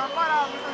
uma parada,